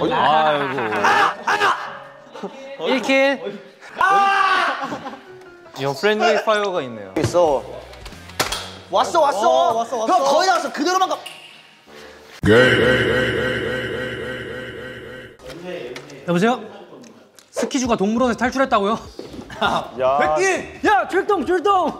아이고. 아, 아! 1 kill. 형 friendly fire가 있네요. 있어. 왔어 왔어. 어, 왔어 왔어. 형 거의 나왔어. 그대로만 가. 여보세요? 스키주가 동물원에서 탈출했다고요? 야. 백기! 야 출동 출동!